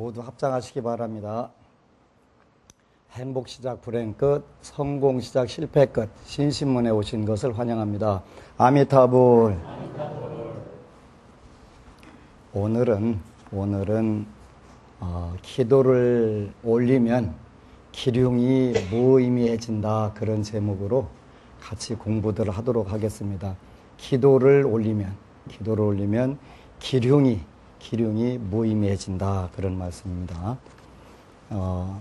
모두 합장하시기 바랍니다. 행복 시작 불행 끝, 성공 시작 실패 끝, 신신문에 오신 것을 환영합니다. 아미타불. 오늘은, 오늘은, 어, 기도를 올리면 기륭이 무의미해진다. 그런 제목으로 같이 공부들을 하도록 하겠습니다. 기도를 올리면, 기도를 올리면 기륭이, 기륭이 무의미해진다. 그런 말씀입니다. 어,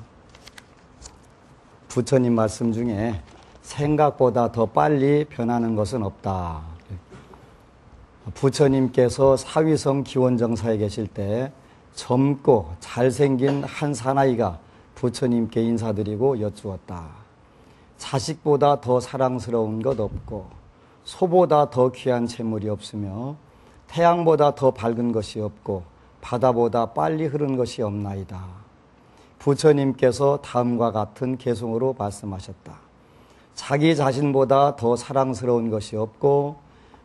부처님 말씀 중에 생각보다 더 빨리 변하는 것은 없다. 부처님께서 사위성 기원정사에 계실 때 젊고 잘생긴 한 사나이가 부처님께 인사드리고 여쭈었다. 자식보다 더 사랑스러운 것 없고 소보다 더 귀한 재물이 없으며 태양보다 더 밝은 것이 없고 바다보다 빨리 흐른 것이 없나이다. 부처님께서 다음과 같은 개송으로 말씀하셨다. 자기 자신보다 더 사랑스러운 것이 없고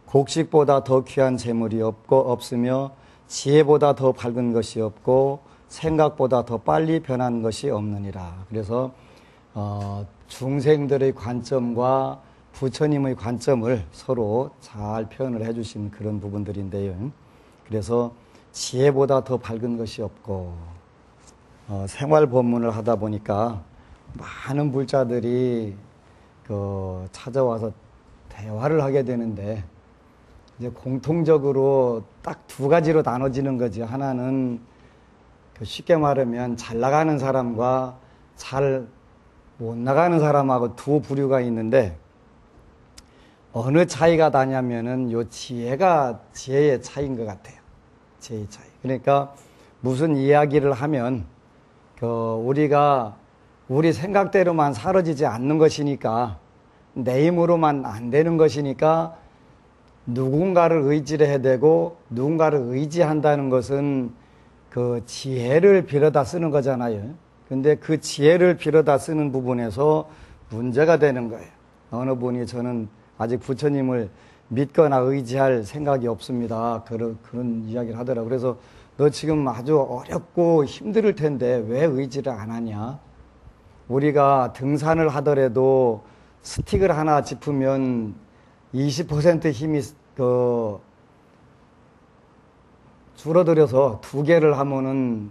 곡식보다 더 귀한 재물이 없고 없으며 지혜보다 더 밝은 것이 없고 생각보다 더 빨리 변한 것이 없느니라. 그래서 어, 중생들의 관점과 부처님의 관점을 서로 잘 표현을 해주신 그런 부분들인데요. 그래서 지혜보다 더 밝은 것이 없고 어, 생활 법문을 하다 보니까 많은 불자들이 그 찾아와서 대화를 하게 되는데 이제 공통적으로 딱 두 가지로 나눠지는 거지. 하나는 그 쉽게 말하면 잘 나가는 사람과 잘 못 나가는 사람하고 두 부류가 있는데 어느 차이가 나냐면은 요 지혜가 지혜의 차이인 것 같아요. 지혜의 차이. 그러니까 무슨 이야기를 하면 그 우리가 우리 생각대로만 사라지지 않는 것이니까 내 힘으로만 안 되는 것이니까 누군가를 의지를 해야 되고 누군가를 의지한다는 것은 그 지혜를 빌어다 쓰는 거잖아요. 근데 그 지혜를 빌어다 쓰는 부분에서 문제가 되는 거예요. 어느 분이 저는 아직 부처님을 믿거나 의지할 생각이 없습니다. 그런, 그런 이야기를 하더라고요. 그래서 너 지금 아주 어렵고 힘들 텐데 왜 의지를 안 하냐? 우리가 등산을 하더라도 스틱을 하나 짚으면 20% 힘이 그 줄어들어서 두 개를 하면은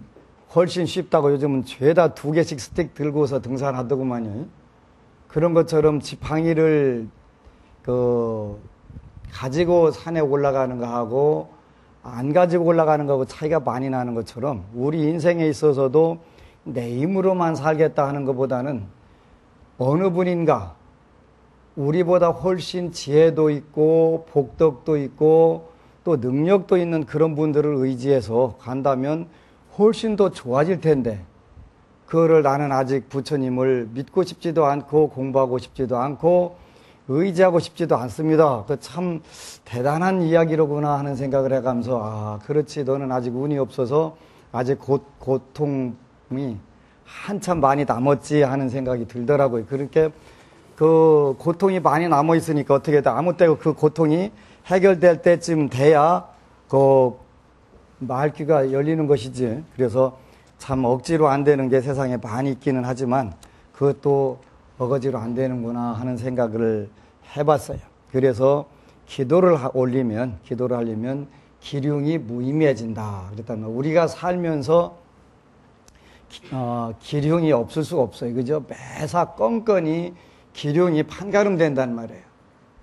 훨씬 쉽다고 요즘은 죄다 두 개씩 스틱 들고서 등산하더구만요. 그런 것처럼 지팡이를 그 가지고 산에 올라가는 거하고 안 가지고 올라가는 거하고 차이가 많이 나는 것처럼 우리 인생에 있어서도 내 힘으로만 살겠다 하는 것보다는 어느 분인가 우리보다 훨씬 지혜도 있고 복덕도 있고 또 능력도 있는 그런 분들을 의지해서 간다면 훨씬 더 좋아질 텐데 그거를 나는 아직 부처님을 믿고 싶지도 않고 공부하고 싶지도 않고 의지하고 싶지도 않습니다. 그 참 대단한 이야기로구나 하는 생각을 해가면서 아 그렇지 너는 아직 운이 없어서 아직 고, 고통이 한참 많이 남았지 하는 생각이 들더라고요. 그렇게 그 고통이 많이 남아 있으니까 어떻게 든 아무 때고 그 고통이 해결될 때쯤 돼야 그 말귀가 열리는 것이지. 그래서 참 억지로 안 되는 게 세상에 많이 있기는 하지만 그것도 어거지로 안 되는구나 하는 생각을 해봤어요. 그래서 기도를 올리면, 기도를 하려면 기륭이 무의미해진다. 그랬다면 우리가 살면서 어, 기륭이 없을 수가 없어요. 그죠? 매사 껌껌이 기륭이 판가름 된단 말이에요.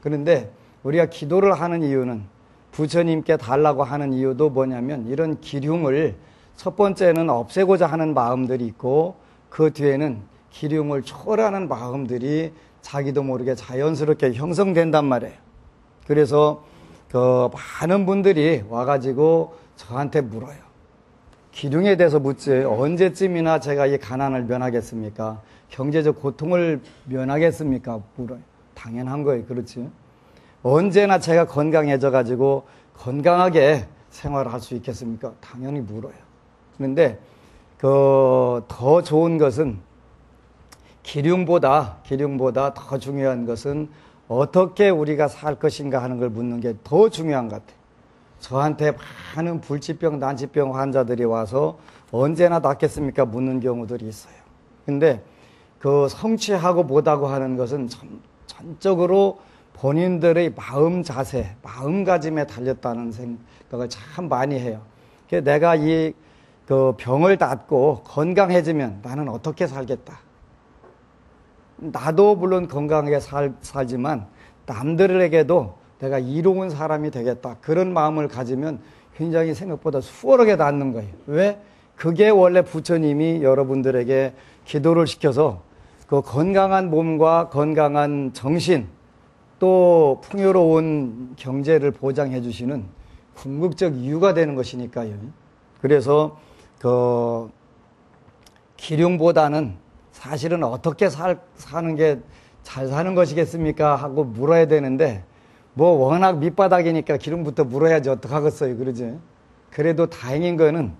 그런데 우리가 기도를 하는 이유는 부처님께 달라고 하는 이유도 뭐냐면 이런 기륭을 첫 번째는 없애고자 하는 마음들이 있고 그 뒤에는 기륭을 초월하는 마음들이 자기도 모르게 자연스럽게 형성된단 말이에요. 그래서 그 많은 분들이 와가지고 저한테 물어요. 기륭에 대해서 묻지 언제쯤이나 제가 이 가난을 면하겠습니까? 경제적 고통을 면하겠습니까? 물어요. 당연한 거예요. 그렇지. 언제나 제가 건강해져 가지고 건강하게 생활을 할수 있겠습니까? 당연히 물어요. 그런데 그 더 좋은 것은 기륭보다 기륭보다 더 중요한 것은 어떻게 우리가 살 것인가 하는 걸 묻는 게 더 중요한 것 같아요. 저한테 많은 불치병, 난치병 환자들이 와서 언제나 낫겠습니까? 묻는 경우들이 있어요. 근데 그 성취하고 못하고 하는 것은 전, 전적으로 본인들의 마음 자세, 마음가짐에 달렸다는 생각을 참 많이 해요. 내가 이 그 병을 낫고 건강해지면 나는 어떻게 살겠다. 나도 물론 건강하게 살, 살지만 남들에게도 내가 이로운 사람이 되겠다. 그런 마음을 가지면 굉장히 생각보다 수월하게 낫는 거예요. 왜? 그게 원래 부처님이 여러분들에게 기도를 시켜서 그 건강한 몸과 건강한 정신 또 풍요로운 경제를 보장해 주시는 궁극적 이유가 되는 것이니까요. 그래서 그 기륭보다는 사실은 어떻게 살, 사는 게 잘 사는 것이겠습니까? 하고 물어야 되는데 뭐 워낙 밑바닥이니까 기름부터 물어야지 어떡하겠어요. 그러지? 그래도 다행인 거는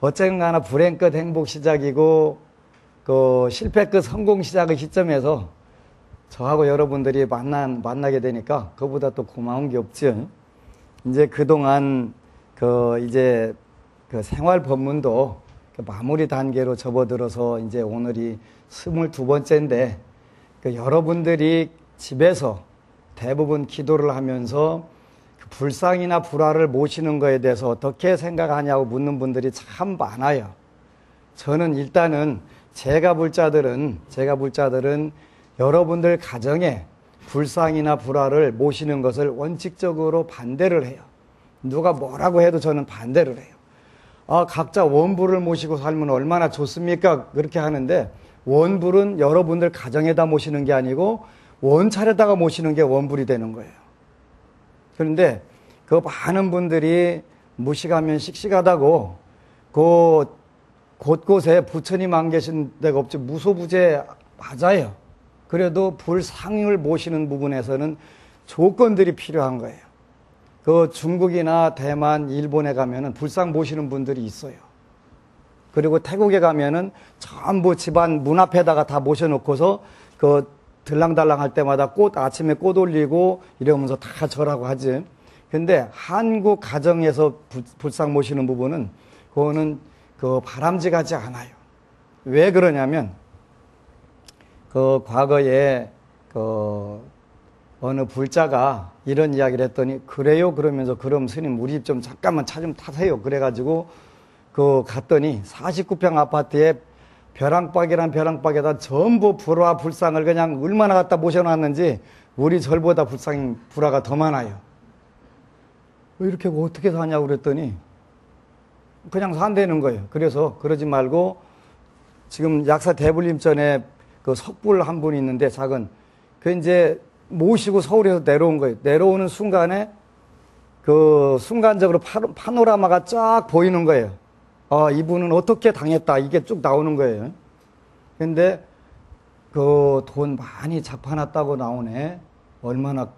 어쨌거나 불행 끝 행복 시작이고 그 실패 끝 성공 시작의 시점에서 저하고 여러분들이 만나, 만나게 되니까 그보다 또 고마운 게 없죠. 이제 그동안 그 이제 그 생활 법문도 그 마무리 단계로 접어들어서 이제 오늘이 스물두 번째인데 그 여러분들이 집에서 대부분 기도를 하면서 그 불상이나 불화를 모시는 것에 대해서 어떻게 생각하냐고 묻는 분들이 참 많아요. 저는 일단은 제가 불자들은 제가 불자들은 여러분들 가정에 불상이나 불화를 모시는 것을 원칙적으로 반대를 해요. 누가 뭐라고 해도 저는 반대를 해요. 아, 각자 원불을 모시고 살면 얼마나 좋습니까? 그렇게 하는데 원불은 여러분들 가정에다 모시는 게 아니고 원차례다가 모시는 게 원불이 되는 거예요. 그런데 그 많은 분들이 무식하면 씩씩하다고 그 곳곳에 부처님 안 계신 데가 없지 무소부재 맞아요. 그래도 불상을 모시는 부분에서는 조건들이 필요한 거예요. 그 중국이나 대만, 일본에 가면은 불상 모시는 분들이 있어요. 그리고 태국에 가면은 전부 집안 문 앞에다가 다 모셔놓고서 그 들랑달랑 할 때마다 꽃, 아침에 꽃 올리고 이러면서 다 절하고 하지. 근데 한국 가정에서 불상 모시는 부분은 그거는 그 바람직하지 않아요. 왜 그러냐면 그 과거에 그 어느 불자가 이런 이야기를 했더니 그래요 그러면서 그럼 스님 우리 집 좀 잠깐만 차 좀 타세요 그래가지고 그 갔더니 49평 아파트에 벼랑박이란 벼랑박에다 전부 불화 불상을 그냥 얼마나 갖다 모셔놨는지 우리 절보다 불상 불화가 더 많아요. 이렇게 어떻게 사냐고 그랬더니 그냥 산다는 거예요. 그래서 그러지 말고 지금 약사 대불림 전에 그 석불 한 분이 있는데 작은 그 이제 모시고 서울에서 내려온 거예요. 내려오는 순간에 그 순간적으로 파노라마가 쫙 보이는 거예요. 아, 이분은 어떻게 당했다. 이게 쭉 나오는 거예요. 근데 그 돈 많이 잡아놨다고 나오네. 얼마나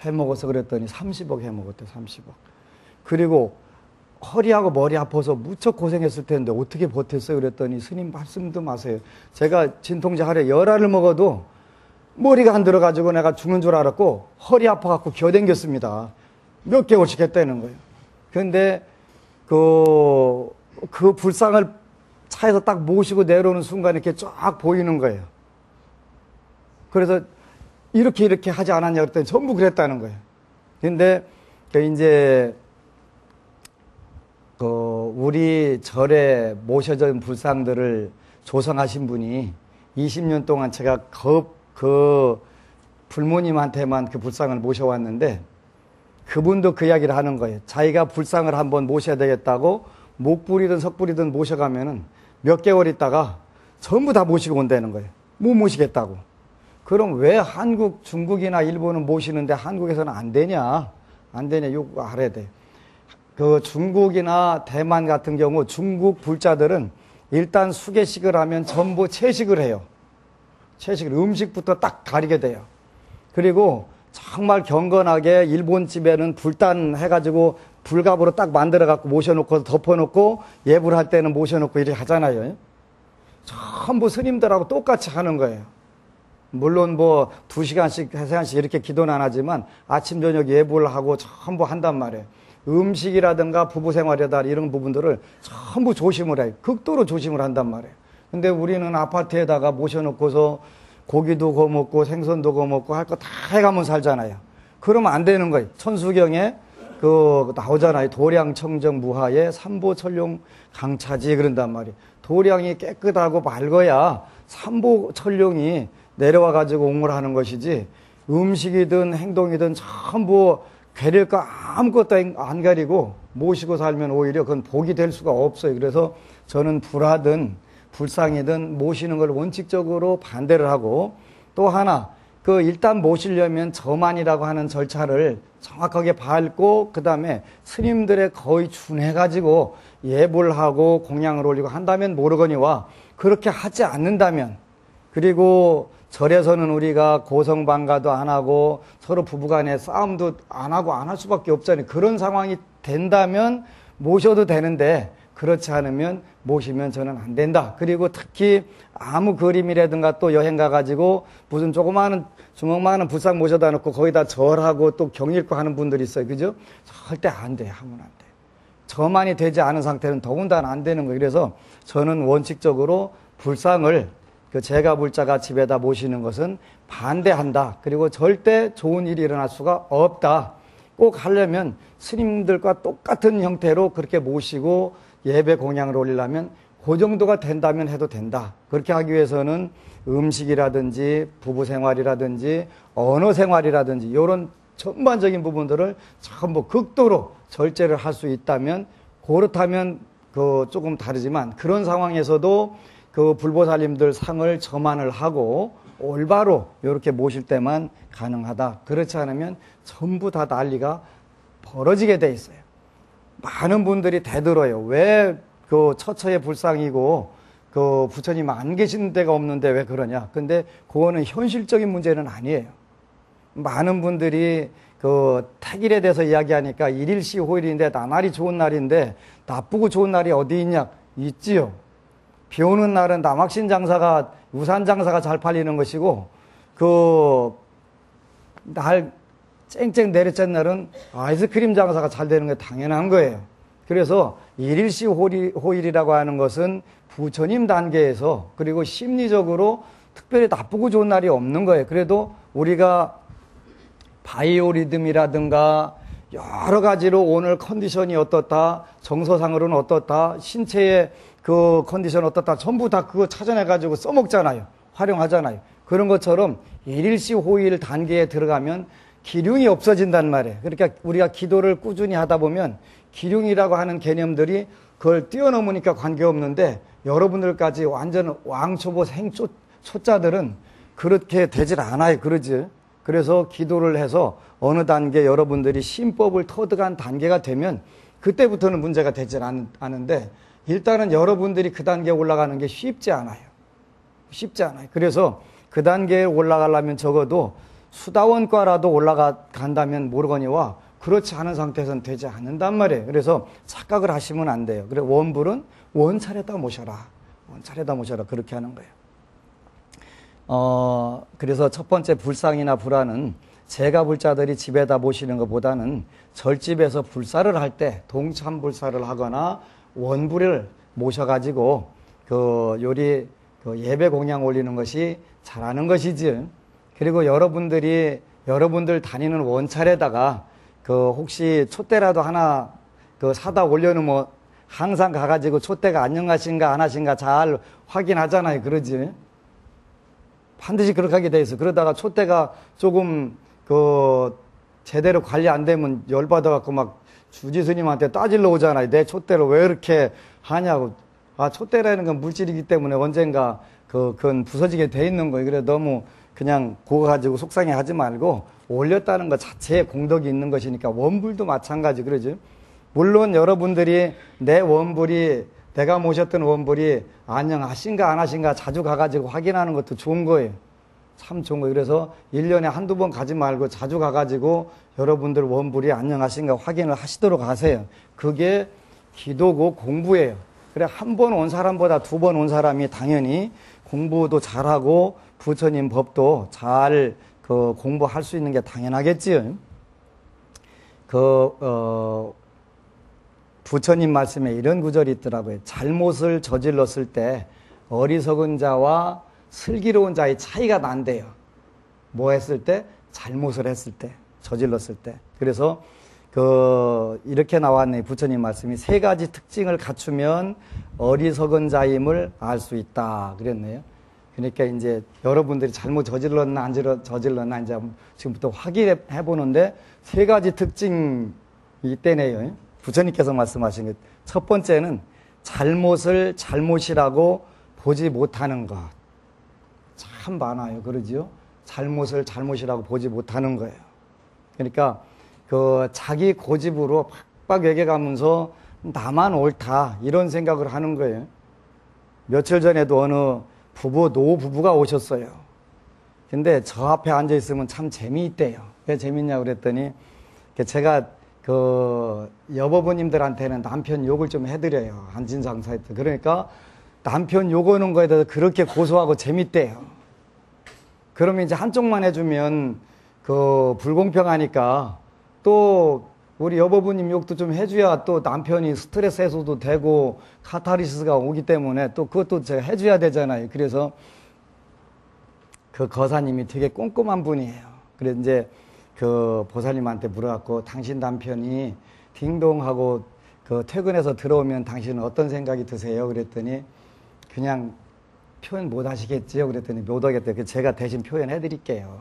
해먹어서 그랬더니 30억 해먹었대, 30억. 그리고 허리하고 머리 아파서 무척 고생했을 텐데 어떻게 버텼어요? 그랬더니 스님 말씀도 마세요. 제가 진통제 하루에 열 알을 먹어도 머리가 안 들어가지고 내가 죽는 줄 알았고 허리 아파갖고 겨댕겼습니다. 몇 개월씩 했다는 거예요. 그런데 그, 그 불상을 차에서 딱 모시고 내려오는 순간에 이렇게 쫙 보이는 거예요. 그래서 이렇게 이렇게 하지 않았냐 그랬더니 전부 그랬다는 거예요. 근데 그 이제 그 우리 절에 모셔진 불상들을 조성하신 분이 20년 동안 제가 그, 그 불모님한테만 그 불상을 모셔왔는데 그분도 그 이야기를 하는 거예요. 자기가 불상을 한번 모셔야 되겠다고 목불이든 석불이든 모셔가면은 몇 개월 있다가 전부 다 모시고 온다는 거예요. 못 모시겠다고. 그럼 왜 한국, 중국이나 일본은 모시는데 한국에서는 안 되냐? 안 되냐? 요거 알아야 돼. 그 중국이나 대만 같은 경우 중국 불자들은 일단 수계식을 하면 전부 채식을 해요. 채식을 음식부터 딱 가리게 돼요. 그리고 정말 경건하게 일본 집에는 불단 해가지고 불갑으로 딱 만들어갖고 모셔놓고 덮어놓고 예불 할 때는 모셔놓고 이렇게 하잖아요. 전부 스님들하고 똑같이 하는 거예요. 물론 뭐 두 시간씩, 세 시간씩 이렇게 기도는 안 하지만 아침, 저녁 예불 하고 전부 한단 말이에요. 음식이라든가 부부 생활이다 이런 부분들을 전부 조심을 해요. 극도로 조심을 한단 말이에요. 근데 우리는 아파트에다가 모셔놓고서 고기도 구워 먹고 생선도 구워 먹고 할 거 다 해가면 살잖아요. 그러면 안 되는 거예요. 천수경에 그 나오잖아요. 도량 청정 무하에 삼보 천룡 강차지 그런단 말이에요. 도량이 깨끗하고 맑아야 삼보 천룡이 내려와 가지고 옹을 하는 것이지 음식이든 행동이든 전부 괴릴 거 아무것도 안 가리고 모시고 살면 오히려 그건 복이 될 수가 없어요. 그래서 저는 불하든 불상이든 모시는 걸 원칙적으로 반대를 하고 또 하나 그 일단 모시려면 저만이라고 하는 절차를 정확하게 밟고 그 다음에 스님들의 거의 준해가지고 예불 하고 공양을 올리고 한다면 모르거니와 그렇게 하지 않는다면 그리고 절에서는 우리가 고성방가도 안 하고 서로 부부간에 싸움도 안 하고 안 할 수밖에 없잖아요. 그런 상황이 된다면 모셔도 되는데 그렇지 않으면 모시면 저는 안 된다. 그리고 특히 아무 그림이라든가 또 여행 가가지고 무슨 조그마한 주먹만한 불상 모셔다 놓고 거기다 절하고 또 경일고 하는 분들이 있어요. 그죠? 절대 안 돼. 하면 안 돼. 저만이 되지 않은 상태는 더군다나 안 되는 거예요. 그래서 저는 원칙적으로 불상을 그 제가 불자가 집에다 모시는 것은 반대한다. 그리고 절대 좋은 일이 일어날 수가 없다. 꼭 하려면 스님들과 똑같은 형태로 그렇게 모시고 예배 공양을 올리려면 그 정도가 된다면 해도 된다. 그렇게 하기 위해서는 음식이라든지 부부 생활이라든지 언어 생활이라든지 이런 전반적인 부분들을 전부 극도로 절제를 할 수 있다면 그렇다면 그 조금 다르지만 그런 상황에서도 그 불보살님들 상을 저만을 하고 올바로 이렇게 모실 때만 가능하다. 그렇지 않으면 전부 다 난리가 벌어지게 돼 있어요. 많은 분들이 대들어요. 왜 그 처처의 불상이고 그 부처님 안 계시는 데가 없는데 왜 그러냐. 근데 그거는 현실적인 문제는 아니에요. 많은 분들이 그 택일에 대해서 이야기하니까 일일시 호일인데 나날이 좋은 날인데 나쁘고 좋은 날이 어디 있냐? 있지요. 비 오는 날은 남학신 장사가 우산 장사가 잘 팔리는 것이고 그 날 쨍쨍 내리쬐 날은 아이스크림 장사가 잘 되는 게 당연한 거예요. 그래서 일일시 호일이라고 하는 것은 부처님 단계에서 그리고 심리적으로 특별히 나쁘고 좋은 날이 없는 거예요. 그래도 우리가 바이오리듬이라든가 여러 가지로 오늘 컨디션이 어떻다, 정서상으로는 어떻다, 신체의 그 컨디션 어떻다, 전부 다 그거 찾아내가지고 써먹잖아요. 활용하잖아요. 그런 것처럼 일일시 호일 단계에 들어가면 기륭이 없어진단 말이에요. 그러니까 우리가 기도를 꾸준히 하다 보면 기륭이라고 하는 개념들이 그걸 뛰어넘으니까 관계없는데 여러분들까지 완전 왕초보 생초 초자들은 그렇게 되질 않아요. 그러지. 그래서 기도를 해서 어느 단계 여러분들이 신법을 터득한 단계가 되면 그때부터는 문제가 되질 않은데 일단은 여러분들이 그 단계에 올라가는 게 쉽지 않아요. 쉽지 않아요. 그래서 그 단계에 올라가려면 적어도 수다원과라도 올라간다면 모르거니와 그렇지 않은 상태에서는 되지 않는단 말이에요. 그래서 착각을 하시면 안 돼요. 그래 원불은 원차례다 모셔라. 원차례다 모셔라. 그렇게 하는 거예요. 어, 그래서 첫 번째 불상이나 불화는 제가 불자들이 집에다 모시는 것보다는 절집에서 불사를 할 때 동참 불사를 하거나 원불을 모셔가지고 그 요리 그 예배 공양 올리는 것이 잘하는 것이지. 그리고 여러분들이 여러분들 다니는 원찰에다가 그 혹시 촛대라도 하나 그 사다 올려놓으면 항상 가가지고 촛대가 안녕하신가 안 하신가 잘 확인하잖아요. 그러지. 반드시 그렇게 하게 돼 있어. 그러다가 촛대가 조금 그 제대로 관리 안 되면 열받아갖고 막 주지 스님한테 따질러 오잖아요. 내 촛대를 왜 이렇게 하냐고. 아, 촛대라는 건 물질이기 때문에 언젠가 그, 그건 부서지게 돼 있는 거예요. 그래 너무 그냥 그거 가지고 속상해 하지 말고 올렸다는 것 자체에 공덕이 있는 것이니까 원불도 마찬가지 그러죠. 물론 여러분들이 내 원불이 내가 모셨던 원불이 안녕하신가 안 하신가 자주 가가지고 확인하는 것도 좋은 거예요. 참 좋은 거예요. 그래서 1년에 한두 번 가지 말고 자주 가가지고 여러분들 원불이 안녕하신가 확인을 하시도록 하세요. 그게 기도고 공부예요. 그래, 한 번 온 사람보다 두 번 온 사람이 당연히 공부도 잘하고 부처님 법도 잘 그 공부할 수 있는 게 당연하겠지요. 그, 어, 부처님 말씀에 이런 구절이 있더라고요. 잘못을 저질렀을 때 어리석은 자와 슬기로운 자의 차이가 난대요. 뭐 했을 때? 잘못을 했을 때, 저질렀을 때. 그래서 그 이렇게 나왔네 부처님 말씀이 세 가지 특징을 갖추면 어리석은 자임을 알 수 있다 그랬네요. 그러니까 이제 여러분들이 잘못 저질렀나 안 저질렀나 이제 지금부터 확인해 보는데 세 가지 특징이 있대네요. 부처님께서 말씀하신 것. 첫 번째는 잘못을 잘못이라고 보지 못하는 것. 참 많아요. 그러지요? 잘못을 잘못이라고 보지 못하는 거예요. 그러니까 그 자기 고집으로 팍팍 얘기가면서 나만 옳다 이런 생각을 하는 거예요. 며칠 전에도 어느 부부 노 부부가 오셨어요. 근데 저 앞에 앉아 있으면 참 재미있대요. 왜 재밌냐 그랬더니 제가 그 여보부님들한테는 남편 욕을 좀 해드려요. 안진상사에 때. 그러니까 남편 욕하는 거에 대해서 그렇게 고소하고 재밌대요. 그러면 이제 한쪽만 해주면 그 불공평하니까 또 우리 여보부님 욕도 좀 해줘야 또 남편이 스트레스 해소도 되고 카타르시스가 오기 때문에 또 그것도 제가 해줘야 되잖아요. 그래서 그 거사님이 되게 꼼꼼한 분이에요. 그래서 이제 그 보살님한테 물어갖고 당신 남편이 딩동하고 그 퇴근해서 들어오면 당신은 어떤 생각이 드세요? 그랬더니 그냥 표현 못 하시겠지요? 그랬더니 못 하겠대요. 제가 대신 표현해 드릴게요.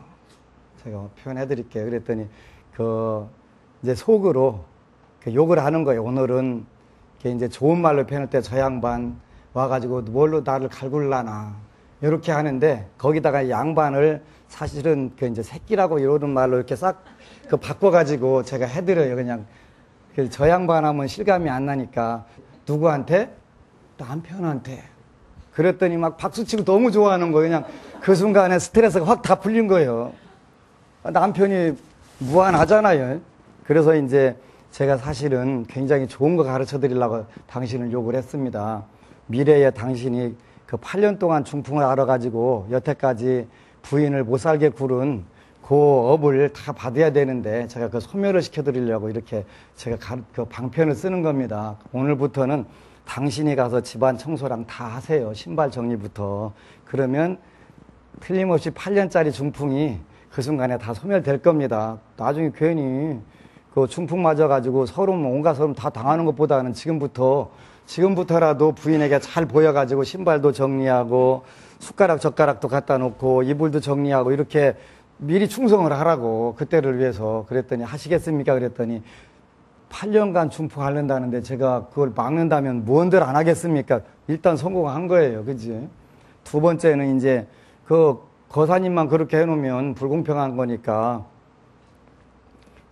제가 표현해 드릴게요. 그랬더니 그 이제 속으로 그 욕을 하는 거예요. 오늘은 이제 좋은 말로 표현할 때 저 양반 와가지고 뭘로 나를 갈굴라나 이렇게 하는데 거기다가 양반을 사실은 그 이제 새끼라고 이러는 말로 이렇게 싹 그 바꿔가지고 제가 해드려요. 그냥 저 양반 하면 실감이 안 나니까 누구한테 남편한테 그랬더니 막 박수치고 너무 좋아하는 거예요. 그냥 그 순간에 스트레스가 확 다 풀린 거예요. 남편이 무한하잖아요. 그래서 이제 제가 사실은 굉장히 좋은 거 가르쳐 드리려고 당신을 욕을 했습니다. 미래에 당신이 그 8년 동안 중풍을 알아가지고 여태까지 부인을 못 살게 굴은 그 업을 다 받아야 되는데 제가 그 소멸을 시켜드리려고 이렇게 제가 그 방편을 쓰는 겁니다. 오늘부터는 당신이 가서 집안 청소랑 다 하세요. 신발 정리부터. 그러면 틀림없이 8년짜리 중풍이 그 순간에 다 소멸될 겁니다. 나중에 괜히 그 중풍 맞아가지고 서름, 온갖 서름 다 당하는 것보다는 지금부터, 지금부터라도 부인에게 잘 보여가지고 신발도 정리하고 숟가락, 젓가락도 갖다 놓고 이불도 정리하고 이렇게 미리 충성을 하라고 그때를 위해서 그랬더니 하시겠습니까? 그랬더니 8년간 중풍하는다는데 제가 그걸 막는다면 무언들 안 하겠습니까? 일단 성공한 거예요. 그지? 두 번째는 이제 그 거사님만 그렇게 해놓으면 불공평한 거니까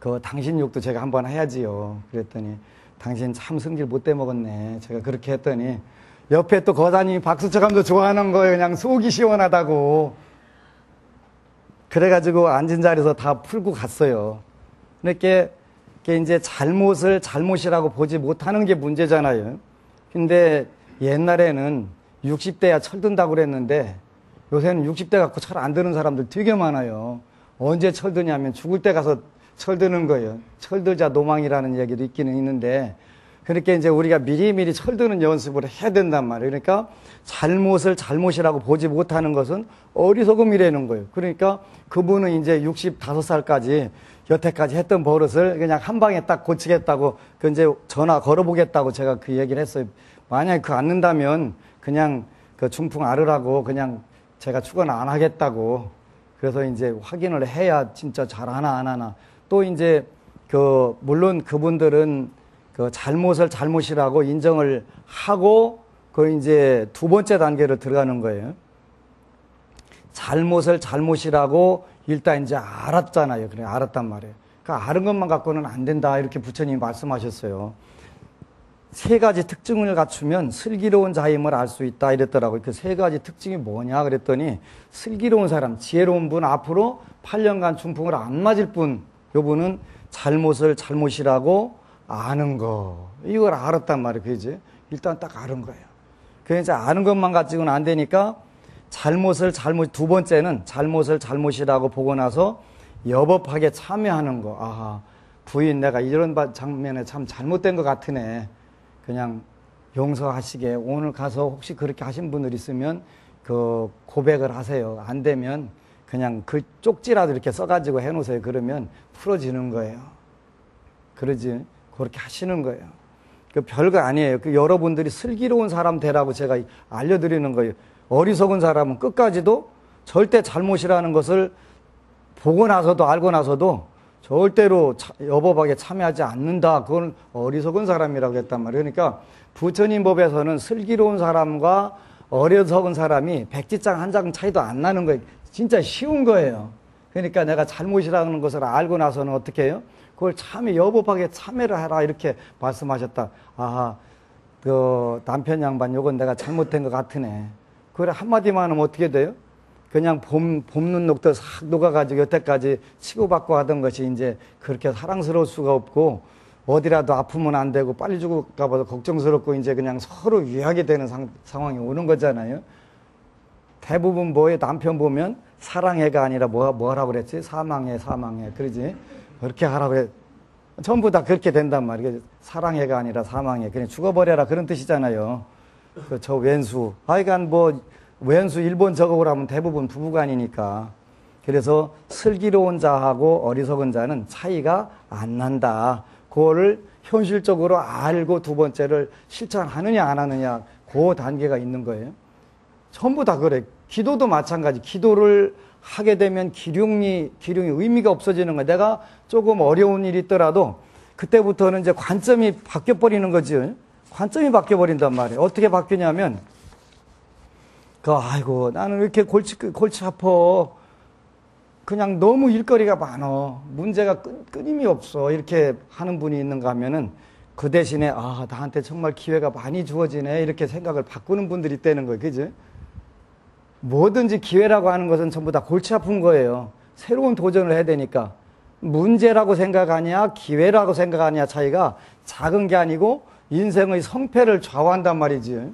그 당신 욕도 제가 한번 해야지요. 그랬더니 당신 참 성질 못돼 먹었네. 제가 그렇게 했더니 옆에 또 거사님이 박수 쳐가면서 좋아하는 거예요. 그냥 속이 시원하다고. 그래가지고 앉은 자리에서 다 풀고 갔어요. 이렇게 이제 잘못을 잘못이라고 보지 못하는 게 문제잖아요. 근데 옛날에는 60대야 철든다고 그랬는데 요새는 60대 갖고 철 안 드는 사람들 되게 많아요. 언제 철드냐면 죽을 때 가서 철드는 거예요. 철들자 노망이라는 얘기도 있기는 있는데 그렇게 이제 우리가 미리미리 철드는 연습을 해야 된단 말이에요. 그러니까 잘못을 잘못이라고 보지 못하는 것은 어리석음이라는 거예요. 그러니까 그분은 이제 65살까지 여태까지 했던 버릇을 그냥 한 방에 딱 고치겠다고 그 이제 전화 걸어보겠다고 제가 그 얘기를 했어요. 만약에 그 않는다면 그냥 그 중풍 앓으라고 그냥 제가 축원 안 하겠다고 그래서 이제 확인을 해야 진짜 잘 하나 안 하나 또 이제 그 물론 그분들은 그 잘못을 잘못이라고 인정을 하고 그 이제 두 번째 단계로 들어가는 거예요. 잘못을 잘못이라고 일단 이제 알았잖아요. 그래 알았단 말이에요. 그 알은 것만 갖고는 안 된다 이렇게 부처님이 말씀하셨어요. 세 가지 특징을 갖추면 슬기로운 자임을 알 수 있다 이랬더라고요. 그 세 가지 특징이 뭐냐 그랬더니 슬기로운 사람, 지혜로운 분 앞으로 8년간 중풍을 안 맞을 분, 요분은 잘못을 잘못이라고 아는 거. 이걸 알았단 말이에요. 그지? 일단 딱 아는 거예요. 그래서 아는 것만 가지고는 안 되니까 잘못을 잘못, 두 번째는 잘못을 잘못이라고 보고 나서 여법하게 참여하는 거. 아하, 부인 내가 이런 장면에 참 잘못된 것 같으네. 그냥 용서하시게 오늘 가서 혹시 그렇게 하신 분들 있으면 그 고백을 하세요. 안 되면 그냥 그 쪽지라도 이렇게 써가지고 해놓으세요. 그러면 풀어지는 거예요. 그러지. 그렇게 하시는 거예요. 그 별거 아니에요. 그 여러분들이 슬기로운 사람 되라고 제가 알려드리는 거예요. 어리석은 사람은 끝까지도 절대 잘못이라는 것을 보고 나서도 알고 나서도 절대로 여법하게 참여하지 않는다. 그건 어리석은 사람이라고 했단 말이에요. 그러니까 부처님 법에서는 슬기로운 사람과 어리석은 사람이 백지장 한 장 차이도 안 나는 거예요. 진짜 쉬운 거예요. 그러니까 내가 잘못이라는 것을 알고 나서는 어떻게 해요? 그걸 참여, 여법하게 참여를 해라. 이렇게 말씀하셨다. 아, 그 남편 양반 요건 내가 잘못된 것 같으네. 그래, 한마디만 하면 어떻게 돼요? 그냥 봄, 봄눈 녹듯 싹 녹아가지고 여태까지 치고받고 하던 것이 이제 그렇게 사랑스러울 수가 없고 어디라도 아프면 안 되고 빨리 죽을까 봐 걱정스럽고 이제 그냥 서로 유하게 되는 상, 상황이 오는 거잖아요. 대부분 뭐에 남편 보면 사랑해가 아니라 뭐, 뭐라고 그랬지? 사망해, 사망해. 그러지? 그렇게 하라고 해. 전부 다 그렇게 된단 말이에요. 사랑해가 아니라 사망해. 그냥 죽어버려라. 그런 뜻이잖아요. 그저 왼수. 하여간 뭐, 왼수 일본 저거고 하면 대부분 부부간이니까. 그래서 슬기로운 자하고 어리석은 자는 차이가 안 난다. 그거를 현실적으로 알고 두 번째를 실천하느냐 안 하느냐 그 단계가 있는 거예요. 전부 다 그래. 기도도 마찬가지. 기도를 하게 되면 기룡이 기룡이 의미가 없어지는 거야. 내가 조금 어려운 일이 있더라도 그때부터는 이제 관점이 바뀌어 버리는 거지. 관점이 바뀌어 버린단 말이에요. 어떻게 바뀌냐면 그 아이고 나는 왜 이렇게 골치 골치 아파. 그냥 너무 일거리가 많어. 문제가 끊, 끊임이 없어. 이렇게 하는 분이 있는가 하면은 그 대신에 아, 나한테 정말 기회가 많이 주어지네. 이렇게 생각을 바꾸는 분들이 있다는 거예요. 그지? 뭐든지 기회라고 하는 것은 전부 다 골치 아픈 거예요. 새로운 도전을 해야 되니까. 문제라고 생각하냐, 기회라고 생각하냐 차이가 작은 게 아니고 인생의 성패를 좌우한단 말이지.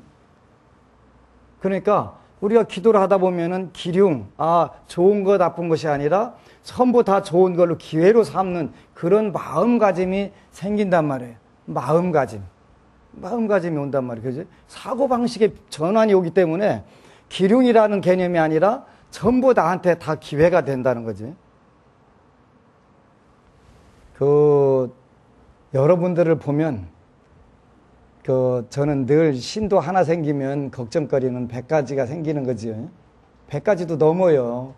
그러니까 우리가 기도를 하다 보면은 기륭, 아, 좋은 것, 나쁜 것이 아니라 전부 다 좋은 걸로 기회로 삼는 그런 마음가짐이 생긴단 말이에요. 마음가짐. 마음가짐이 온단 말이에요. 그지? 사고방식의 전환이 오기 때문에 기륭이라는 개념이 아니라 전부 나한테 다 기회가 된다는 거지. 그, 여러분들을 보면, 그, 저는 늘 신도 하나 생기면 걱정거리는 100가지가 생기는 거지. 100가지도 넘어요.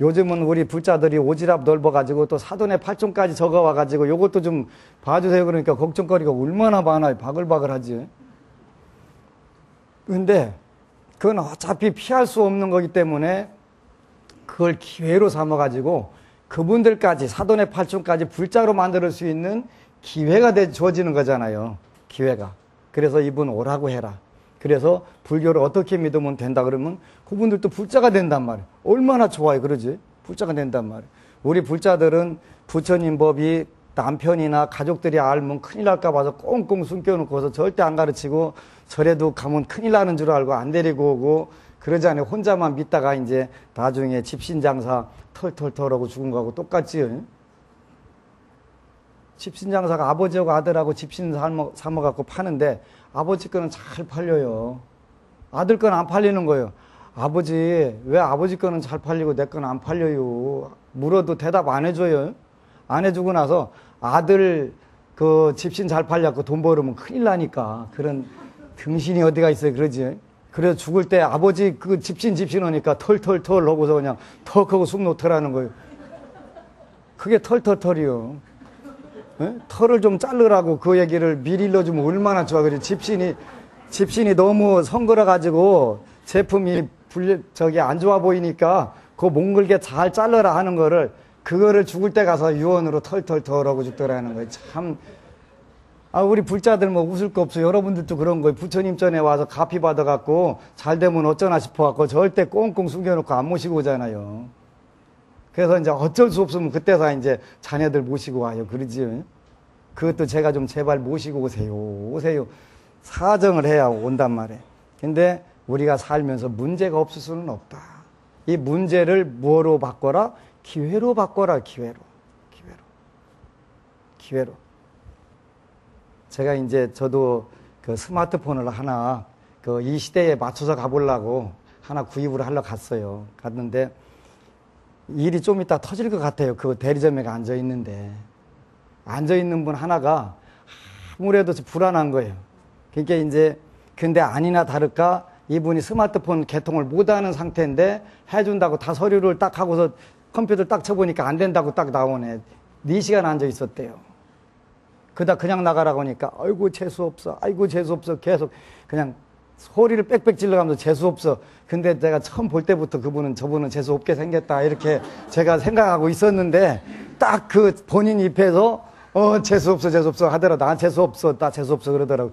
요즘은 우리 불자들이 오지랖 넓어가지고 또 사돈의 팔종까지 적어와가지고 요것도 좀 봐주세요. 그러니까 걱정거리가 얼마나 많아요. 바글바글 하지. 근데 그건 어차피 피할 수 없는 거기 때문에 그걸 기회로 삼아가지고 그분들까지 사돈의 팔촌까지 불자로 만들 수 있는 기회가 돼 주어지는 거잖아요. 기회가. 그래서 이분 오라고 해라. 그래서 불교를 어떻게 믿으면 된다 그러면 그분들도 불자가 된단 말이에요. 얼마나 좋아요. 그러지? 불자가 된단 말이에요. 우리 불자들은 부처님 법이 남편이나 가족들이 알면 큰일 날까 봐서 꽁꽁 숨겨놓고서 절대 안 가르치고 절에도 가면 큰일 나는 줄 알고 안 데리고 오고 그러지 않아요. 혼자만 믿다가 이제 나중에 집신장사 털털털하고 죽은 거하고 똑같지. 집신장사가 아버지하고 아들하고 집신 삼어, 삼어갖고 파는데 아버지 거는 잘 팔려요. 아들 거는 안 팔리는 거예요. 아버지, 왜 아버지 거는 잘 팔리고 내 거는 안 팔려요? 물어도 대답 안 해줘요. 안 해주고 나서 아들 그 집신 잘 팔려고 돈 벌으면 큰일 나니까 그런 등신이 어디가 있어요 그러지 그래서 죽을 때 아버지 그 집신 집신 오니까 털털털 하고서 그냥 턱 하고 숨 놓더라는 거예요 그게 털털털이요 에? 털을 좀 자르라고 그 얘기를 미리 일러주면 얼마나 좋아 그래 집신이 집신이 너무 성거려 가지고 제품이 불 저기 안 좋아 보이니까 그 몽글게 잘 잘라라 하는 거를 그거를 죽을 때 가서 유언으로 털털털 하고 죽더라는 거예요. 참. 아, 우리 불자들 뭐 웃을 거 없어. 여러분들도 그런 거예요. 부처님 전에 와서 가피 받아갖고 잘 되면 어쩌나 싶어갖고 절대 꽁꽁 숨겨놓고 안 모시고 오잖아요. 그래서 이제 어쩔 수 없으면 그때서 이제 자녀들 모시고 와요. 그러지. 그것도 제가 좀 제발 모시고 오세요. 오세요. 사정을 해야 온단 말이에요. 근데 우리가 살면서 문제가 없을 수는 없다. 이 문제를 뭐로 바꿔라? 기회로 바꿔라, 기회로. 기회로. 기회로. 제가 이제 저도 그 스마트폰을 하나 그 이 시대에 맞춰서 가보려고 하나 구입을 하러 갔어요. 갔는데 일이 좀 이따 터질 것 같아요. 그 대리점에 앉아 있는데 앉아 있는 분 하나가 아무래도 불안한 거예요. 그러니까 이제 근데 아니나 다를까 이분이 스마트폰 개통을 못하는 상태인데 해준다고 다 서류를 딱 하고서 컴퓨터를 딱 쳐보니까 안 된다고 딱 나오네. 4시간 앉아 있었대요. 그다 그냥 나가라고 하니까 아이고 재수 없어 아이고 재수 없어 계속 그냥 소리를 빽빽 질러가면서 재수 없어. 근데 제가 처음 볼 때부터 그분은 저분은 재수 없게 생겼다 이렇게 제가 생각하고 있었는데 딱 그 본인 입에서 어 재수 없어 재수 없어 하더라. 나 재수 없어 나 재수 없어 그러더라고.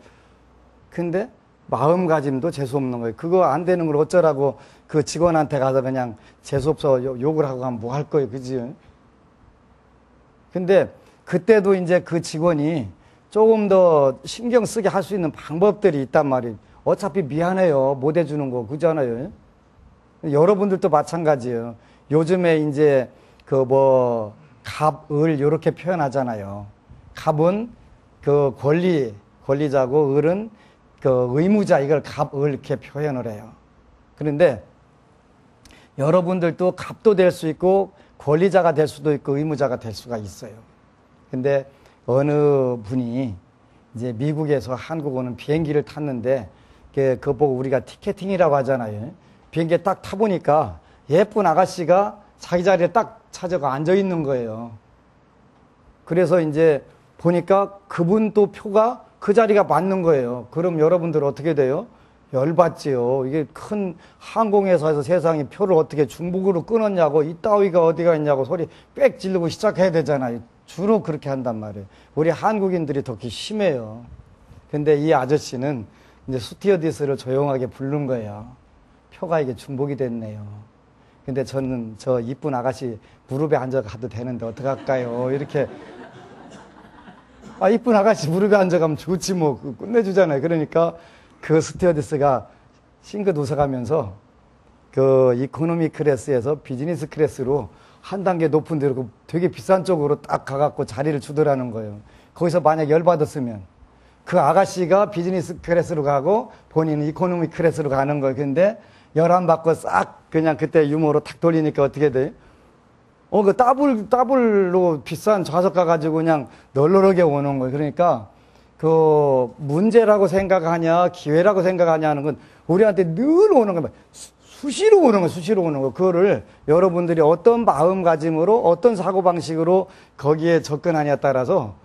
근데 마음가짐도 재수 없는 거예요. 그거 안 되는 걸 어쩌라고 그 직원한테 가서 그냥 재수 없어 욕을 하고 가면 뭐 할 거예요 그지? 근데 그때도 이제 그 직원이 조금 더 신경 쓰게 할 수 있는 방법들이 있단 말이에요. 어차피 미안해요. 못 해주는 거. 그잖아요. 여러분들도 마찬가지예요. 요즘에 이제 그 뭐, 갑, 을 이렇게 표현하잖아요. 갑은 그 권리, 권리자고 을은 그 의무자 이걸 갑, 을 이렇게 표현을 해요. 그런데 여러분들도 갑도 될 수 있고 권리자가 될 수도 있고 의무자가 될 수가 있어요. 근데 어느 분이 이제 미국에서 한국 오는 비행기를 탔는데 그거 보고 우리가 티켓팅이라고 하잖아요. 비행기에 딱 타보니까 예쁜 아가씨가 자기 자리에 딱 찾아가 앉아 있는 거예요. 그래서 이제 보니까 그분 또 표가 그 자리가 맞는 거예요. 그럼 여러분들 어떻게 돼요? 열받지요. 이게 큰 항공회사에서 세상에 표를 어떻게 중복으로 끊었냐고 이 따위가 어디가 있냐고 소리 빽 지르고 시작해야 되잖아요. 주로 그렇게 한단 말이에요. 우리 한국인들이 더히 심해요. 근데 이 아저씨는 이제 스튜어디스를 조용하게 부른 거예요. 표가 이게 중복이 됐네요. 근데 저는 저 이쁜 아가씨 무릎에 앉아 가도 되는데 어떡할까요? 이렇게 아 이쁜 아가씨 무릎에 앉아 가면 좋지 뭐그 끝내주잖아요. 그러니까 그 스튜어디스가 싱긋 웃어가면서 그 economy class에서 business class로 한 단계 높은 데로 그 되게 비싼 쪽으로 딱 가갖고 자리를 주더라는 거예요. 거기서 만약 열받았으면 그 아가씨가 business class로 가고 본인은 economy class로 가는 거예요. 근데 열 안 받고 싹 그냥 그때 유머로 탁 돌리니까 어떻게 돼? 어, 그 더블, 더블로 비싼 좌석 가가지고 그냥 널널하게 오는 거예요. 그러니까 그 문제라고 생각하냐, 기회라고 생각하냐 하는 건 우리한테 늘 오는 거예요. 수시로 오는 거, 수시로 오는 거. 그거를 여러분들이 어떤 마음가짐으로, 어떤 사고방식으로 거기에 접근하냐에 따라서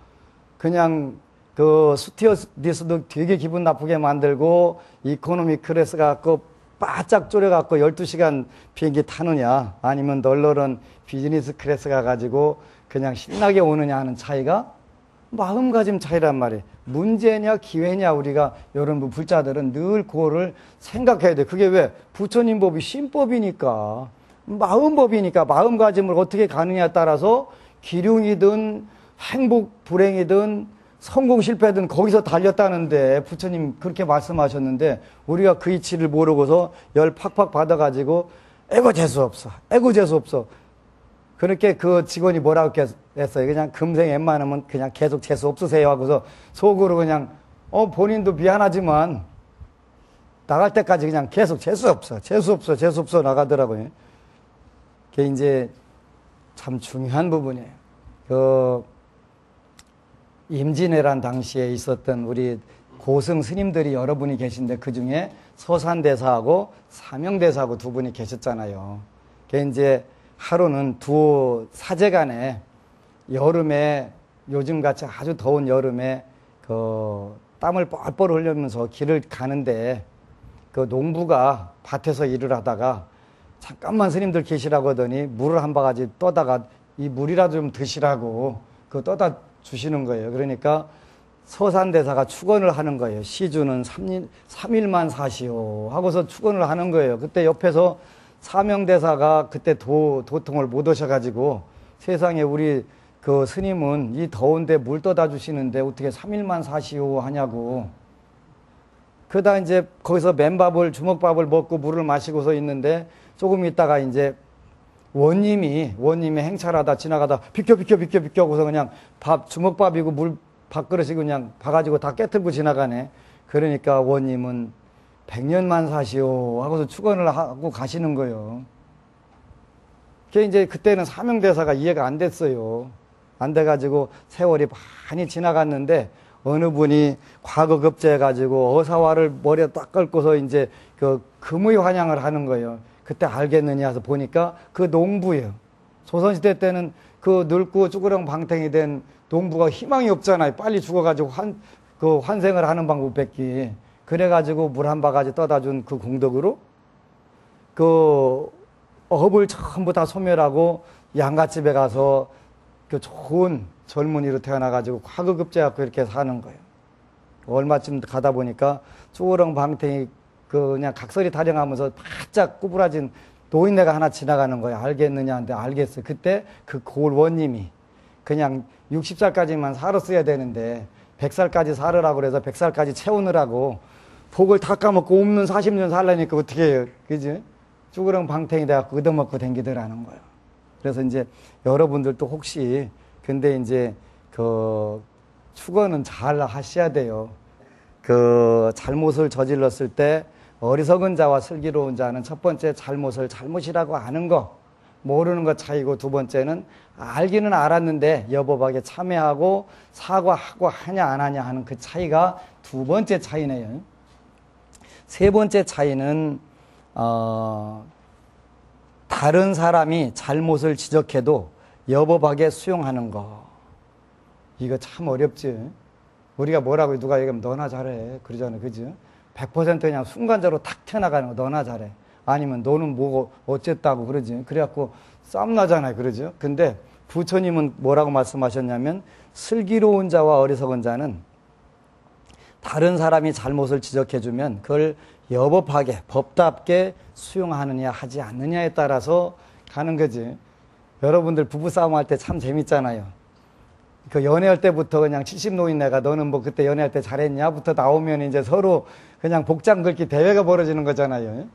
그냥 그 스튜어디스도 되게 기분 나쁘게 만들고 economy class 갖고 바짝 졸여갖고 12시간 비행기 타느냐 아니면 널널한 business class 가가지고 그냥 신나게 오느냐 하는 차이가 마음가짐 차이란 말이에요. 문제냐 기회냐 우리가 여러분 불자들은 늘 그거를 생각해야 돼. 그게 왜 부처님 법이 신법이니까 마음법이니까 마음가짐을 어떻게 가느냐에 따라서 기륭이든 행복 불행이든 성공 실패든 거기서 달렸다는데 부처님 그렇게 말씀하셨는데 우리가 그 이치를 모르고서 열 팍팍 받아가지고 에고 재수 없어. 에고 재수 없어. 그렇게 그 직원이 뭐라고 했어 요. 그냥 금생 웬만하면 그냥 계속 재수 없으세요 하고서 속으로 그냥 어 본인도 미안하지만 나갈 때까지 그냥 계속 재수 없어. 재수 없어. 재수 없어 나가더라고요. 그게 이제 참 중요한 부분이에요. 그 임진왜란 당시에 있었던 우리 고승 스님들이 여러분이 계신데 그 중에 서산대사하고 사명대사하고 두 분이 계셨잖아요. 그게 이제 하루는 두 사제간에 여름에 요즘같이 아주 더운 여름에 그 땀을 뻘뻘 흘리면서 길을 가는데 그 농부가 밭에서 일을 하다가 잠깐만 스님들 계시라고 하더니 물을 한 바가지 떠다가 이 물이라도 좀 드시라고 그 떠다 주시는 거예요. 그러니까 서산대사가 축원을 하는 거예요. 시주는 3일, 3일만 사시오. 하고서 축원을 하는 거예요. 그때 옆에서 사명대사가 그때 도, 도통을 못 오셔가지고 세상에 우리 그 스님은 이 더운데 물 떠다 주시는데 어떻게 3일만 사시오 하냐고. 그러다 이제 거기서 맨밥을, 주먹밥을 먹고 물을 마시고서 있는데 조금 있다가 이제 원님이 원님이 행차하다 지나가다 비켜 비켜 비켜 비켜 하고서 그냥 밥 주먹밥이고 물 밥그릇이 그냥 봐가지고 다 깨뜨리고 지나가네. 그러니까 원님은 백년만 사시오 하고서 축원을 하고 가시는 거예요. 그게 이제 그때는 사명대사가 이해가 안 됐어요. 안 돼가지고 세월이 많이 지나갔는데 어느 분이 과거 급제해가지고 어사화를 머리에 딱 걸고서 이제 그 금의 환영을 하는 거예요. 그때 알겠느냐 해서 보니까 그 농부예요. 조선시대 때는 그 늙고 쭈그렁 방탱이 된 농부가 희망이 없잖아요. 빨리 죽어가지고 환, 그 환생을 하는 방법밖에. 그래가지고 물 한 바가지 떠다 준 그 공덕으로 그 업을 전부 다 소멸하고 양갓집에 가서 그 좋은 젊은이로 태어나가지고 과거급제해갖고 이렇게 사는 거예요. 얼마쯤 가다 보니까 쭈그렁 방탱이 그 그냥 각설이 타령하면서 바짝 구부라진 노인네가 하나 지나가는 거예요. 알겠느냐 하는데 알겠어요. 그때 그 고을 원님이 그냥 60살까지만 살았어야 되는데 100살까지 살으라고 그래서 100살까지 채우느라고 복을 다 까먹고 없는 40년 살라니까 어떻게 해요. 그지? 쭈그렁 방탱이 돼갖고 얻어먹고 댕기더라는 거예요. 그래서 이제 여러분들도 혹시 근데 이제 그 축원은 잘 하셔야 돼요. 그 잘못을 저질렀을 때 어리석은 자와 슬기로운 자는 첫 번째 잘못을 잘못이라고 아는 거 모르는 것 차이고 두 번째는 알기는 알았는데 여법하게 참여하고 사과하고 하냐 안 하냐 하는 그 차이가 두 번째 차이네요. 세 번째 차이는 어, 다른 사람이 잘못을 지적해도 여법하게 수용하는 거. 이거 참 어렵지. 우리가 뭐라고 누가 얘기하면 너나 잘해. 그러잖아요. 그죠? 100% 그냥 순간적으로 탁 튀어나가는 거 너나 잘해. 아니면 너는 뭐 어쨌다고 그러지. 그래갖고 싸움 나잖아요. 그러죠? 근데 부처님은 뭐라고 말씀하셨냐면 슬기로운 자와 어리석은 자는 다른 사람이 잘못을 지적해주면 그걸 여법하게 법답게 수용하느냐 하지 않느냐에 따라서 가는 거지. 여러분들 부부싸움 할 때 참 재밌잖아요. 그 연애할 때부터 그냥 70노인네가 너는 뭐 그때 연애할 때 잘했냐부터 나오면 이제 서로 그냥 복장 긁기 대회가 벌어지는 거잖아요.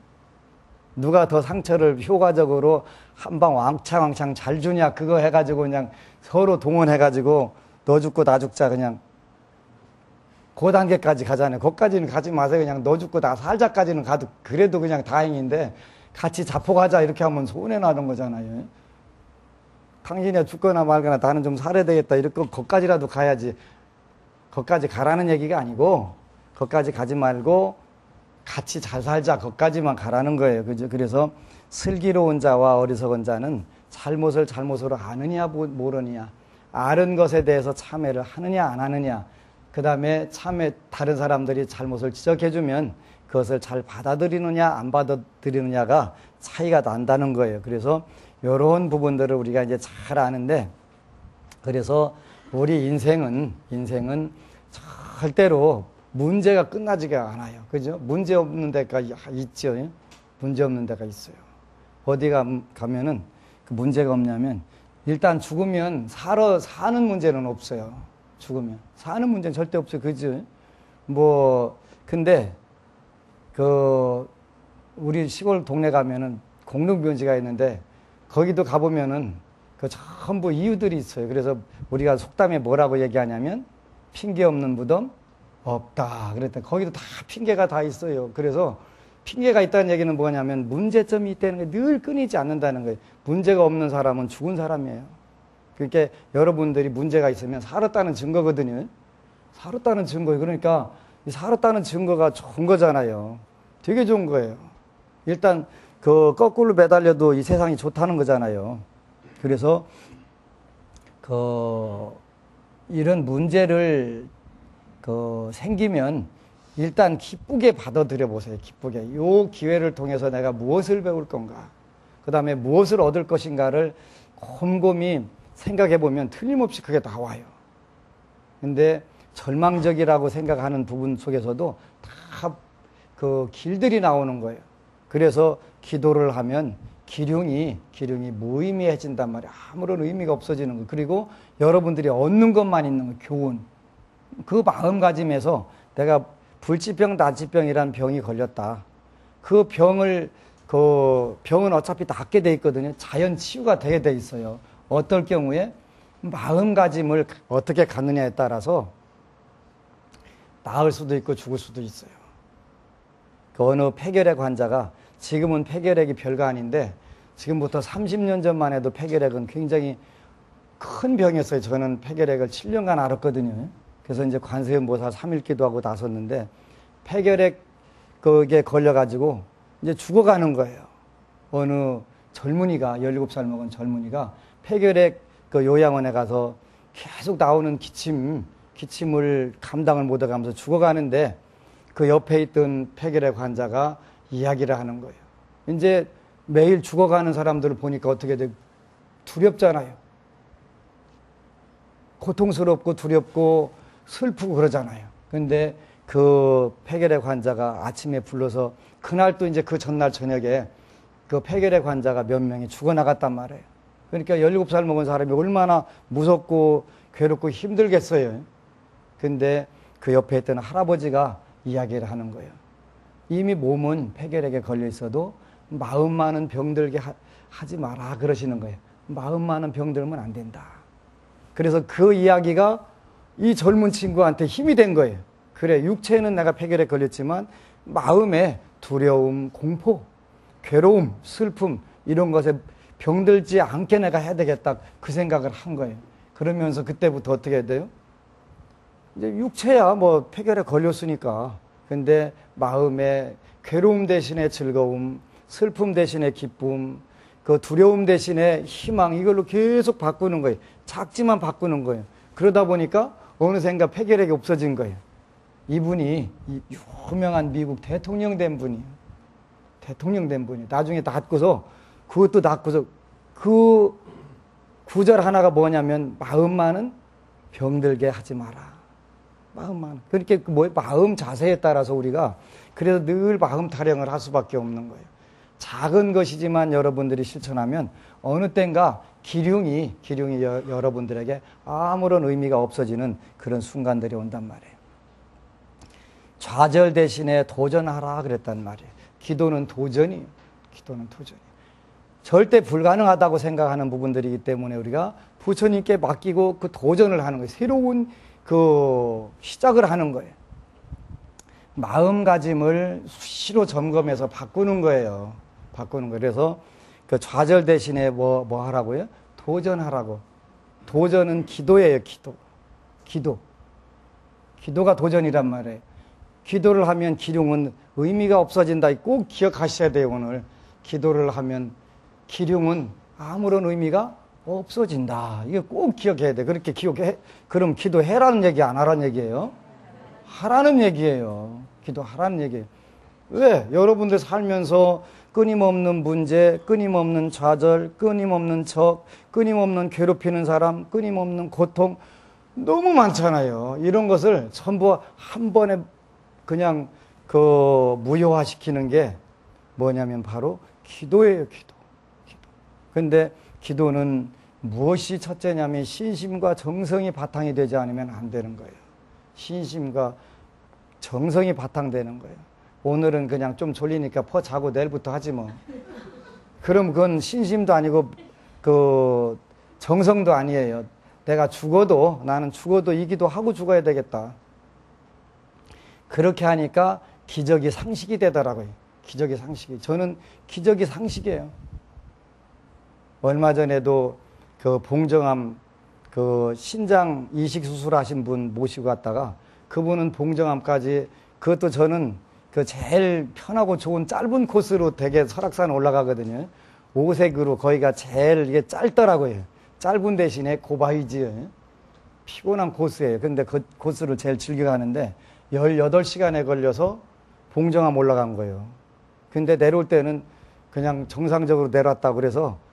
누가 더 상처를 효과적으로 한 방 왕창왕창 잘 주냐 그거 해가지고 그냥 서로 동원해가지고 너 죽고 나 죽자 그냥 그 단계까지 가잖아요. 거기까지는 가지 마세요. 그냥 너 죽고 나 살자까지는 가도 그래도 그냥 다행인데 같이 자포가자 이렇게 하면 손해 나는 거잖아요. 당신이 죽거나 말거나 나는 좀 살아야 되겠다 이렇게 거기까지라도 가야지. 거기까지 가라는 얘기가 아니고 거기까지 가지 말고 같이 잘 살자 거기까지만 가라는 거예요. 그죠? 그래서 슬기로운 자와 어리석은 자는 잘못을 잘못으로 아느냐 모르느냐 아는 것에 대해서 참회를 하느냐 안 하느냐 그 다음에 참에 다른 사람들이 잘못을 지적해주면 그것을 잘 받아들이느냐 안 받아들이느냐가 차이가 난다는 거예요. 그래서 이런 부분들을 우리가 이제 잘 아는데 그래서 우리 인생은 인생은 절대로 문제가 끝나지가 않아요. 그죠? 문제 없는 데가 있죠. 문제 없는 데가 있어요. 어디 가면은 그 문제가 없냐면 일단 죽으면 살아 사는 문제는 없어요. 죽으면. 사는 문제는 절대 없어요. 그죠? 뭐, 근데, 그, 우리 시골 동네 가면은 공릉변지가 있는데, 거기도 가보면은 그 전부 이유들이 있어요. 그래서 우리가 속담에 뭐라고 얘기하냐면, 핑계 없는 무덤 없다. 그랬더니 거기도 다 핑계가 다 있어요. 그래서 핑계가 있다는 얘기는 뭐냐면 문제점이 있다는 게 늘 끊이지 않는다는 거예요. 문제가 없는 사람은 죽은 사람이에요. 그러니까 여러분들이 문제가 있으면 살았다는 증거거든요. 살았다는 증거예요. 그러니까 살았다는 증거가 좋은 거잖아요. 되게 좋은 거예요. 일단 그 거꾸로 매달려도 이 세상이 좋다는 거잖아요. 그래서 그 이런 문제를 그 생기면 일단 기쁘게 받아들여 보세요. 기쁘게. 이 기회를 통해서 내가 무엇을 배울 건가? 그 다음에 무엇을 얻을 것인가를 곰곰이 생각해 보면 틀림없이 그게 나와요. 근데 절망적이라고 생각하는 부분 속에서도 다 그 길들이 나오는 거예요. 그래서 기도를 하면 기륭이 기륭이 무의미해진단 말이에요. 아무런 의미가 없어지는 거예요. 그리고 여러분들이 얻는 것만 있는 거예요. 교훈. 그 마음가짐에서 내가 불치병, 난치병이라는 병이 걸렸다. 그 병을 그 병은 어차피 낫게 돼 있거든요. 자연 치유가 되게 돼 있어요. 어떨 경우에 마음가짐을 어떻게 갖느냐에 따라서 나을 수도 있고 죽을 수도 있어요. 그 어느 폐결핵 환자가 지금은 폐결핵이 별거 아닌데 지금부터 30년 전만 해도 폐결핵은 굉장히 큰 병이었어요. 저는 폐결핵을 7년간 앓았거든요. 그래서 이제 관세음보살 3일 기도하고 나섰는데 폐결핵 그게 걸려가지고 이제 죽어가는 거예요. 어느 젊은이가 17살 먹은 젊은이가 폐결핵 그 요양원에 가서 계속 나오는 기침, 기침을 감당을 못해가면서 죽어가는데 그 옆에 있던 폐결핵 환자가 이야기를 하는 거예요. 이제 매일 죽어가는 사람들을 보니까 어떻게 돼? 두렵잖아요. 고통스럽고 두렵고 슬프고 그러잖아요. 근데 그 폐결핵 환자가 아침에 불러서 그날 또 이제 그 전날 저녁에 그 폐결핵 환자가 몇 명이 죽어나갔단 말이에요. 그러니까 17살 먹은 사람이 얼마나 무섭고 괴롭고 힘들겠어요. 근데 그 옆에 있던 할아버지가 이야기를 하는 거예요. 이미 몸은 폐결핵에 걸려 있어도 마음 많은 병들게 하, 지 마라 그러시는 거예요. 마음 많은 병들면 안 된다. 그래서 그 이야기가 이 젊은 친구한테 힘이 된 거예요. 그래, 육체는 내가 폐결에 걸렸지만 마음에 두려움, 공포, 괴로움, 슬픔 이런 것에 병들지 않게 내가 해야 되겠다 그 생각을 한 거예요. 그러면서 그때부터 어떻게 해야 돼요? 이제 육체야 뭐 폐결에 걸렸으니까. 근데 마음에 괴로움 대신에 즐거움, 슬픔 대신에 기쁨, 그 두려움 대신에 희망 이걸로 계속 바꾸는 거예요. 작지만 바꾸는 거예요. 그러다 보니까 어느샌가 폐결핵이 없어진 거예요. 이분이 유명한 미국 대통령 된 분이에요. 대통령 된 분이. 나중에 낫고서 그것도 낫고서 그 구절 하나가 뭐냐면 마음만은 병들게 하지 마라. 마음만. 그렇게 그뭐 마음 자세에 따라서 우리가 그래서 늘 마음 타령을 할 수밖에 없는 거예요. 작은 것이지만 여러분들이 실천하면 어느 땐가 기륭이 기륭이 여, 러분들에게 아무런 의미가 없어지는 그런 순간들이 온단 말이에요. 좌절 대신에 도전하라 그랬단 말이에요. 기도는 도전이 기도는 도전이 절대 불가능하다고 생각하는 부분들이기 때문에 우리가 부처님께 맡기고 그 도전을 하는 거예요. 새로운 그 시작을 하는 거예요. 마음가짐을 수시로 점검해서 바꾸는 거예요. 바꾸는 거예요. 그래서 그 좌절 대신에 뭐, 뭐 하라고요? 도전하라고. 도전은 기도예요, 기도. 기도. 기도가 도전이란 말이에요. 기도를 하면 기륭은 의미가 없어진다. 꼭 기억하셔야 돼요, 오늘. 기도를 하면 기륭은 아무런 의미가 없어진다. 이거 꼭 기억해야 돼. 그렇게 기억해. 그럼 기도해라는 얘기 안 하라는 얘기예요? 하라는 얘기예요. 기도하라는 얘기예요. 왜? 여러분들 살면서 끊임없는 문제, 끊임없는 좌절, 끊임없는 적, 끊임없는 괴롭히는 사람, 끊임없는 고통 너무 많잖아요. 이런 것을 전부 한 번에 그냥 그 무효화시키는 게 뭐냐면 바로 기도예요, 기도. 기도. 근데 기도는 무엇이 첫째냐면 신심과 정성이 바탕이 되지 않으면 안 되는 거예요. 신심과 정성이 바탕되는 거예요. 오늘은 그냥 좀 졸리니까 퍼 자고 내일부터 하지 뭐. 그럼 그건 신심도 아니고 그 정성도 아니에요. 내가 죽어도 나는 죽어도 이 기도 하고 죽어야 되겠다. 그렇게 하니까 기적이 상식이 되더라고요. 기적이 상식이. 저는 기적이 상식이에요. 얼마 전에도 그 봉정암 그 신장 이식 수술하신 분 모시고 갔다가 그분은 봉정암까지 그것도 저는 그 제일 편하고 좋은 짧은 코스로 되게 설악산 올라가거든요. 오색으로 거기가 제일 이게 짧더라고요. 짧은 대신에 고바이지 피곤한 코스예요. 근데 그 코스를 제일 즐겨 가는데 18시간에 걸려서 봉정암 올라간 거예요. 근데 내려올 때는 그냥 정상적으로 내려왔다 그래서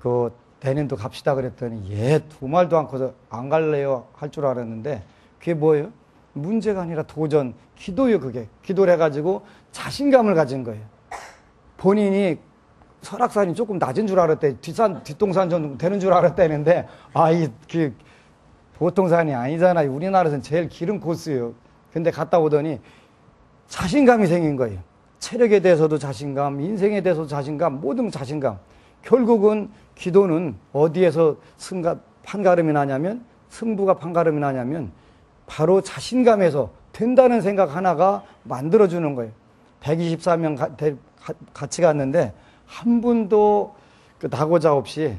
그 대님도 갑시다 그랬더니 예, 두 말도 않고서 안 갈래요 할 줄 알았는데 그게 뭐예요? 문제가 아니라 도전, 기도요, 그게. 기도를 해가지고 자신감을 가진 거예요. 본인이 설악산이 조금 낮은 줄 알았대. 뒷산, 뒷동산 정도 되는 줄 알았다는데, 아, 이, 그, 보통 산이 아니잖아요. 우리나라에서는 제일 길은 코스예요. 근데 갔다 오더니 자신감이 생긴 거예요. 체력에 대해서도 자신감, 인생에 대해서도 자신감, 모든 자신감. 결국은 기도는 어디에서 승가, 판가름이 나냐면, 승부가 판가름이 나냐면, 바로 자신감에서 된다는 생각 하나가 만들어주는 거예요. 124명 가, 대, 가, 같이 갔는데 한 분도 그 낙오자 없이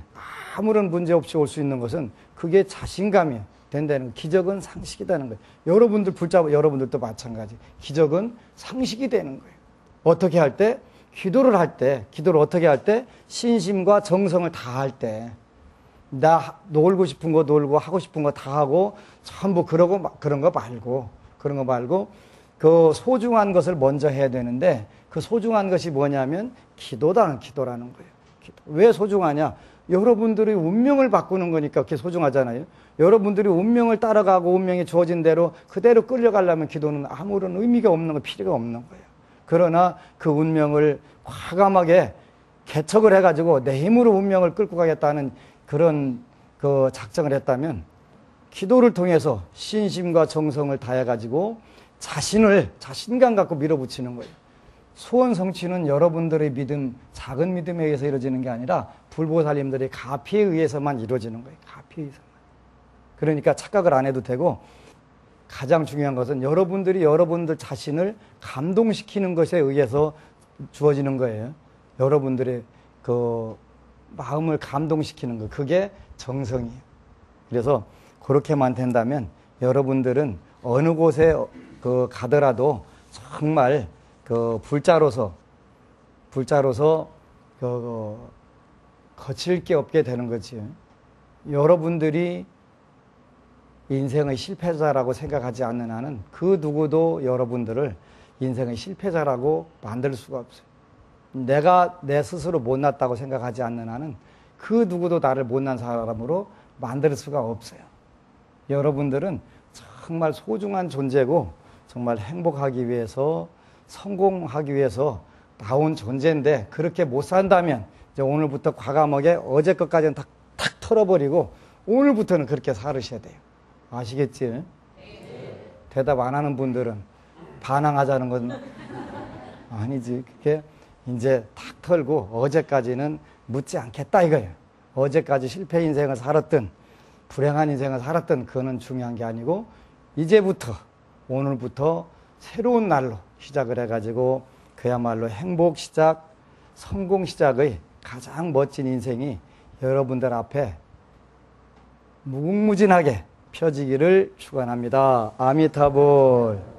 아무런 문제 없이 올 수 있는 것은 그게 자신감이에요. 된다는 거. 기적은 상식이라는 거예요. 여러분들 붙잡아 여러분들도 마찬가지. 기적은 상식이 되는 거예요. 어떻게 할 때? 기도를 할 때, 기도를 어떻게 할 때? 신심과 정성을 다할 때. 나 놀고 싶은 거 놀고 하고 싶은 거 다 하고 전부 그러고 마- 그런 거 말고 그런 거 말고 그 소중한 것을 먼저 해야 되는데 그 소중한 것이 뭐냐면 기도다는 기도라는 거예요. 기도. 왜 소중하냐? 여러분들이 운명을 바꾸는 거니까 그게 소중하잖아요. 여러분들이 운명을 따라가고 운명이 주어진 대로 그대로 끌려가려면 기도는 아무런 의미가 없는 거 필요가 없는 거예요. 그러나 그 운명을 과감하게 개척을 해가지고 내 힘으로 운명을 끌고 가겠다는 그런 그 작정을 했다면 기도를 통해서 신심과 정성을 다해가지고 자신을 자신감 갖고 밀어붙이는 거예요. 소원 성취는 여러분들의 믿음, 작은 믿음에 의해서 이루어지는 게 아니라 불보살님들의 가피에 의해서만 이루어지는 거예요. 가피에 의해서만. 그러니까 착각을 안 해도 되고 가장 중요한 것은 여러분들이 여러분들 자신을 감동시키는 것에 의해서 주어지는 거예요. 여러분들의 그 마음을 감동시키는 것. 그게 정성이에요. 그래서 그렇게만 된다면 여러분들은 어느 곳에 그 가더라도 정말 그 불자로서 불자로서 그 거칠 게 없게 되는 거지. 여러분들이 인생의 실패자라고 생각하지 않는 한은 그 누구도 여러분들을 인생의 실패자라고 만들 수가 없어요. 내가 내 스스로 못났다고 생각하지 않는 한은 그 누구도 나를 못난 사람으로 만들 수가 없어요. 여러분들은 정말 소중한 존재고 정말 행복하기 위해서 성공하기 위해서 나온 존재인데 그렇게 못 산다면 이제 오늘부터 과감하게 어제 것까지는 탁, 탁 털어버리고 오늘부터는 그렇게 살으셔야 돼요. 아시겠지? 대답 안 하는 분들은 반항하자는 건 아니지. 그게 이제 탁 털고 어제까지는 묻지 않겠다 이거예요. 어제까지 실패 인생을 살았든 불행한 인생을 살았든 그거는 중요한 게 아니고 이제부터 오늘부터 새로운 날로 시작을 해가지고 그야말로 행복 시작, 성공 시작의 가장 멋진 인생이 여러분들 앞에 무궁무진하게 펴지기를 축원합니다. 아미타불.